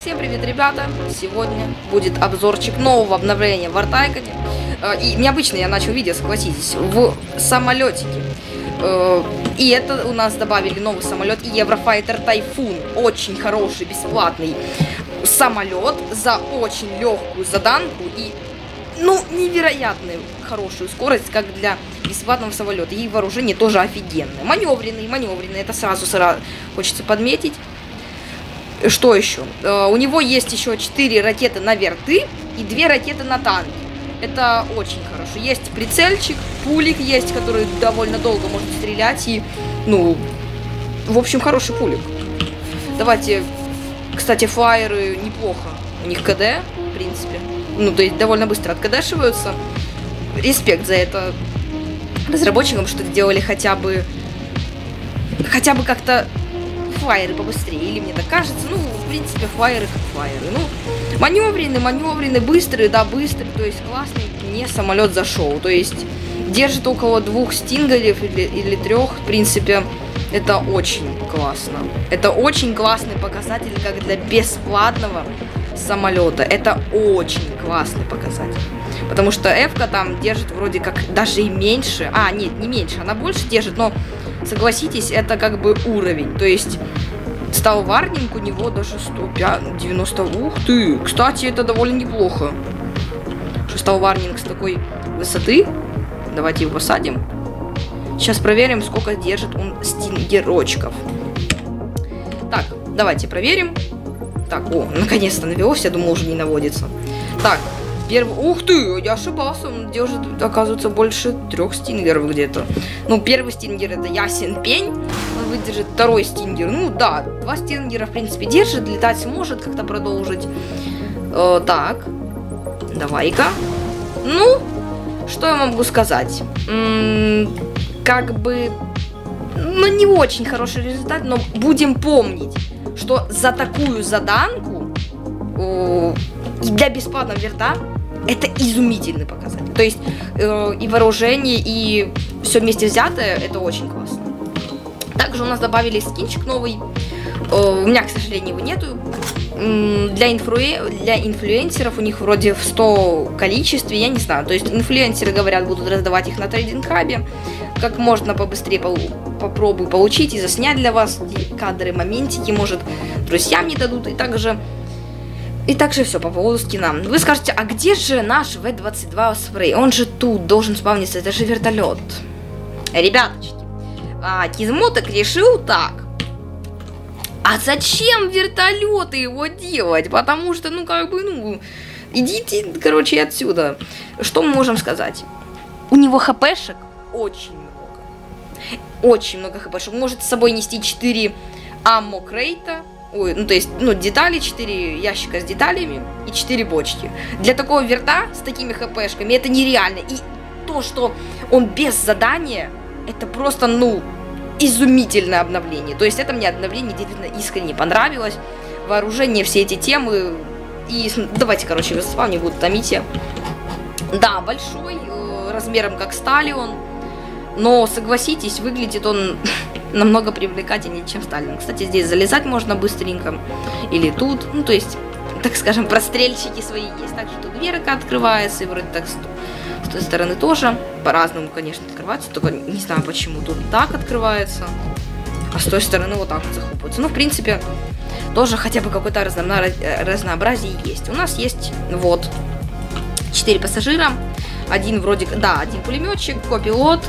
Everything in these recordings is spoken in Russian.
Всем привет, ребята! Сегодня будет обзорчик нового обновления в Артайконе. Э, И необычно я начал видео, согласитесь, в самолетике. Э, И это у нас добавили новый самолет Еврофайтер Тайфун. Очень хороший, бесплатный самолет за очень легкую заданку и ну, невероятную хорошую скорость, как для бесплатного самолета. И вооружение тоже офигенное. Маневренный, маневренный, это сразу, сразу хочется подметить. Что еще? Э, у него есть еще 4 ракеты на верты и 2 ракеты на танки. Это очень хорошо. Есть прицельчик, пулик есть, который довольно долго может стрелять. И, ну, в общем, хороший пулик. Давайте, кстати, флайеры неплохо. У них КД, в принципе. Ну, то есть довольно быстро откадашиваются. Респект за это разработчикам, что сделали хотя бы... Хотя бы как-то флайеры побыстрее, или мне так кажется. Ну, в принципе, флайеры как флайеры. Ну, маневренный, маневренный, быстрый, да, быстрый. То есть классный мне самолет зашел. То есть держит около двух стингеров или, или трех. В принципе, это очень классно. Это очень классный показатель, как для бесплатного самолета. Это очень классный показатель. Потому что Эвка там держит вроде как даже и меньше. А, нет, не меньше, она больше держит, но согласитесь, это как бы уровень. То есть стал варнинг у него даже 105, 90. Ух ты! Кстати, это довольно неплохо. Что стал варнинг с такой высоты. Давайте его посадим. Сейчас проверим, сколько держит он стингерочков. Так, давайте проверим. Так, о, наконец-то навелся, я думал, уже не наводится. Так, первый... Ух ты, я ошибался, он держит, оказывается, больше трех стингеров где-то. Ну, первый стингер это ясен пень, он выдержит второй стингер. Ну, да, два стингера, в принципе, держит, летать сможет как-то продолжить. Э, так, давай-ка. Ну, что я могу сказать? М -м, как бы, ну, не очень хороший результат, но будем помнить, что за такую заданку э, для бесплатного верта это изумительный показатель. То есть э, и вооружение, и все вместе взятое, это очень классно. Также у нас добавили скинчик новый. Э, у меня, к сожалению, его нету. Для, инфлюе... для инфлюенсеров у них вроде в 100 количестве, я не знаю. То есть инфлюенсеры, говорят, будут раздавать их на трейдинг-хабе. Как можно побыстрее пол- попробуй получить и заснять для вас кадры, моментики. Может, друзьям не дадут. И также и также все по поводу скина. Вы скажете, а где же наш В-22 спрей? Он же тут должен спавниться, это же вертолет. Ребяточки, а, Кизмоток решил так. А зачем вертолеты его делать? Потому что, ну, как бы, ну, идите, короче, отсюда. Что мы можем сказать? У него хпшек очень много. Очень много хпшек. Может с собой нести 4 аммо крейта, Ой, ну то есть, ну, детали, 4 ящика с деталями и 4 бочки. Для такого верта с такими хпшками это нереально. И то, что он без задания, это просто, ну, изумительное обновление. То есть это мне обновление действительно искренне понравилось. Вооружение, все эти темы. И давайте, короче, вас с вами буду томить. Да, большой, э, размером как сталион. Но согласитесь, выглядит он намного привлекательнее, чем Сталин. Кстати, здесь залезать можно быстренько. Или тут. Ну, то есть, так скажем, прострельщики свои есть. Также тут дверка открывается, и вроде так с, той стороны тоже. По-разному, конечно, открывается. Только не знаю, почему тут так открывается. А с той стороны вот так вот захлопывается. Ну, в принципе, тоже хотя бы какое-то разно- разнообразие есть. У нас есть вот 4 пассажира. Один вроде, да, один пулеметчик, копилот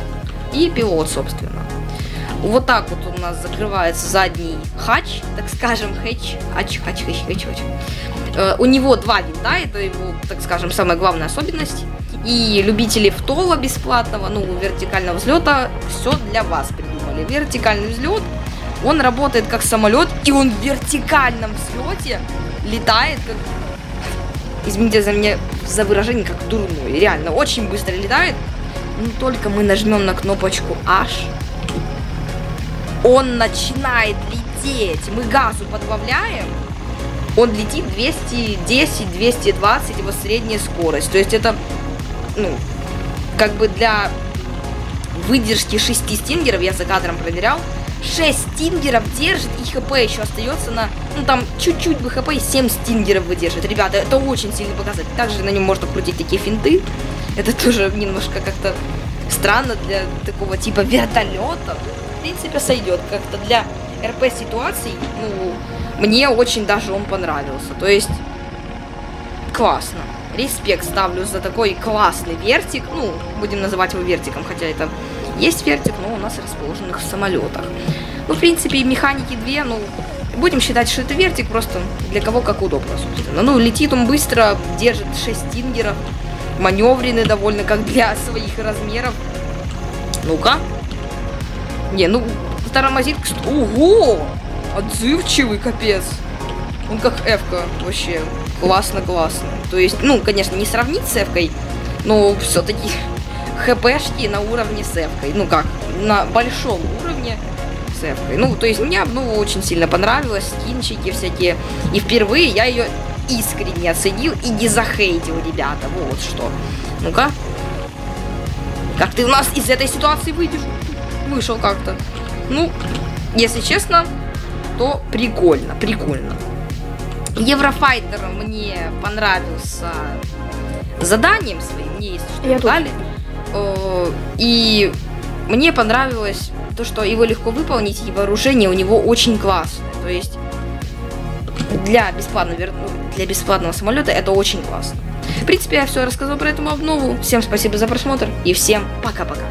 и пилот, собственно. Вот так вот у нас закрывается задний хач, так скажем, хэч, хач, хач, хач, хач, хач. Э, у него два винта, это его, так скажем, самая главная особенность. И любители втола бесплатного, ну, вертикального взлета, все для вас придумали. Вертикальный взлет, он работает как самолет, и он в вертикальном взлете летает как... Извините за меня за выражение, как дурной. Реально, очень быстро летает. Но только мы нажмем на кнопочку H, он начинает лететь. Мы газу подбавляем, он летит 210, 220, его средняя скорость. То есть это, ну, как бы для выдержки 6 стингеров, я за кадром проверял, 6 стингеров держит, и хп еще остается на, ну там чуть-чуть бы хп, и 7 стингеров выдержит. Ребята, это очень сильный показатель. Также на нем можно крутить такие финты. Это тоже немножко как-то странно для такого типа вертолета. В принципе, сойдет как-то для РП ситуаций. Ну, мне очень даже он понравился. То есть, классно. Респект ставлю за такой классный вертик. Ну, будем называть его вертиком, хотя это есть вертик, но у нас расположенных в самолетах. Ну, в принципе, механики две, ну, будем считать, что это вертик, просто для кого как удобно, собственно. Ну, летит он быстро, держит 6 стингеров, маневренный довольно, как для своих размеров. Ну-ка. Не, ну, тормозит, ого! Отзывчивый, капец. Он как Эвка вообще. Классно, классно. То есть, ну, конечно, не сравнить с Эвкой, но все-таки хпшки на уровне с Эвкой. Ну как, на большом уровне с Эвкой. Ну, то есть мне, ну, очень сильно понравилось, скинчики всякие. И впервые я ее искренне оценил и не захейтил, ребята. Вот что. Ну-ка. Как ты у нас из этой ситуации выйдешь? Вышел как-то. Ну, если честно, то прикольно, прикольно. Еврофайтер мне понравился заданием своим, мне есть что Я дали. Э, и мне понравилось то, что его легко выполнить, и вооружение у него очень классное. То есть для бесплатного, для бесплатного самолета это очень классно. В принципе, я все рассказал про эту обнову. Всем спасибо за просмотр и всем пока-пока.